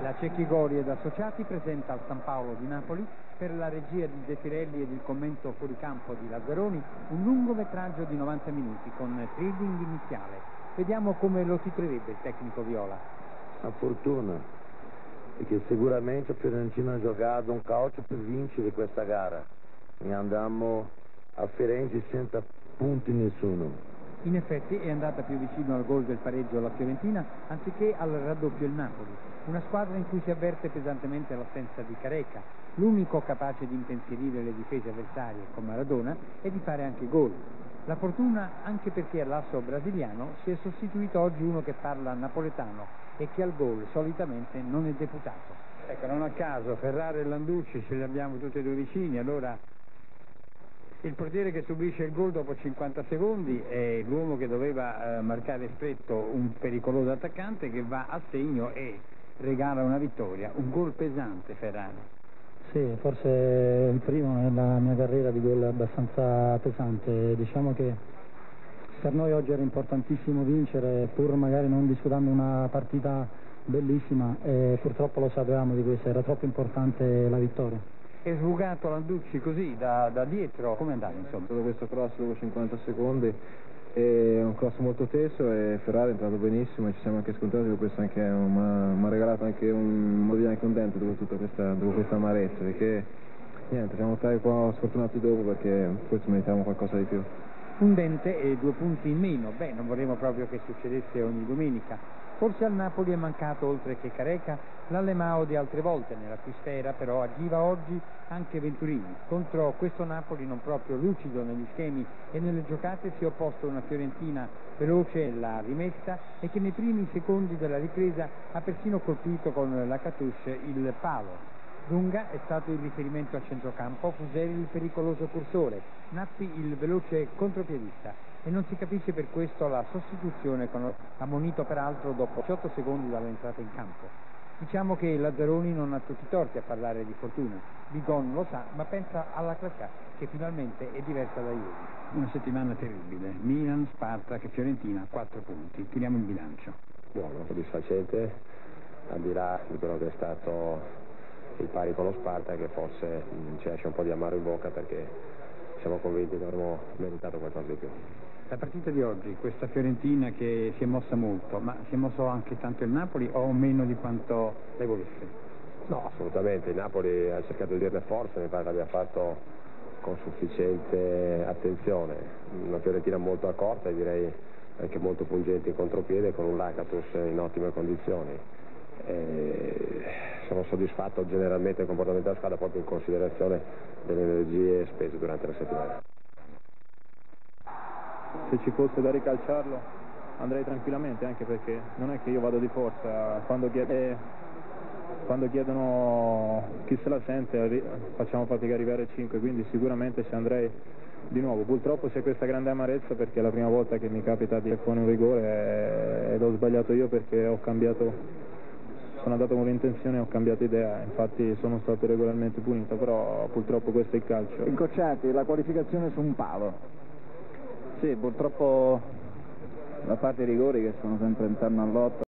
La Cecchi Gori ed Associati presenta al San Paolo di Napoli, per la regia di De Tirelli ed il commento fuoricampo di Lazzaroni, un lungometraggio di 90 minuti con thrilling iniziale. Vediamo come lo titolerebbe il tecnico Viola. A fortuna, perché sicuramente a Fiorentina ha giocato un calcio per vincere questa gara e andammo a Firenze senza punti nessuno. In effetti è andata più vicino al gol del pareggio la Fiorentina anziché al raddoppio il Napoli, una squadra in cui si avverte pesantemente l'assenza di Careca, l'unico capace di impensierire le difese avversarie con Maradona e di fare anche gol. La fortuna anche perché all'asso brasiliano si è sostituito oggi uno che parla napoletano e che al gol solitamente non è deputato. Ecco, non a caso Ferraro e Landucci ce li abbiamo tutti e due vicini, allora il portiere che subisce il gol dopo 50 secondi è l'uomo che doveva eh, marcare stretto un pericoloso attaccante che va a segno e regala una vittoria, un gol pesante Ferrari. Sì, forse il primo nella mia carriera di gol abbastanza pesante. Diciamo che per noi oggi era importantissimo vincere, pur magari non disputando una partita bellissima e purtroppo lo sapevamo di questo, era troppo importante la vittoria. È sbucato Landucci così da, da dietro, come è andato insomma? Tutto questo cross dopo 50 secondi. È un cross molto teso e Ferrari è entrato benissimo e ci siamo anche scontrati per questo anche mi ha regalato anche un modo anche un dente dopo tutta questa, dopo questa amarezza perché niente siamo stati un po' sfortunati dopo perché forse meritavamo qualcosa di più. Un dente e due punti in meno. Beh non vorremmo proprio che succedesse ogni domenica Forse al Napoli è mancato, oltre che Careca, l'Alemao di altre volte. Nella cui sfera però agiva oggi anche Venturini. Contro questo Napoli non proprio lucido negli schemi e nelle giocate si è opposto una Fiorentina veloce nella rimessa e che nei primi secondi della ripresa ha persino colpito con la Catouche il palo. Dunga è stato il riferimento a centrocampo, Fuseri il pericoloso cursore, Nappi il veloce contropiedista e non si capisce per questo la sostituzione con ammonito peraltro dopo 18 secondi dall'entrata in campo. Diciamo che Lazzaroni non ha tutti i torti a parlare di fortuna, Bigon lo sa, ma pensa alla classifica che finalmente è diversa da ieri. Una settimana terribile, Milan, Spartak e Fiorentina, 4 punti, tiriamo il bilancio. Buono, soddisfacente, al di là di quello che è stato il pari con lo Sparta che forse mh, ci lascia un po' di amaro in bocca perché siamo convinti che avremmo meritato qualcosa di più. La partita di oggi, questa Fiorentina che si è mossa molto, ma si è mosso anche tanto il Napoli o meno di quanto lei volesse? No, assolutamente, il Napoli ha cercato di dirne forza, mi pare l'abbia fatto con sufficiente attenzione, una Fiorentina molto accorta e direi anche molto pungente in contropiede con un Lacatus in ottime condizioni. E sono soddisfatto generalmente del comportamento della squadra proprio in considerazione delle energie spese durante la settimana. Se ci fosse da ricalciarlo andrei tranquillamente anche perché non è che io vado di forza, quando, chiede, quando chiedono chi se la sente facciamo fatica a arrivare a 5 quindi sicuramente ci andrei di nuovo. Purtroppo c'è questa grande amarezza perché è la prima volta che mi capita di fare un rigore ed ho sbagliato io perché ho cambiato sono andato con l'intenzione e ho cambiato idea, infatti sono stato regolarmente punito, però purtroppo questo è il calcio. Incocciati, la qualificazione su un palo. Sì, purtroppo la parte dei rigori che sono sempre intorno all'otto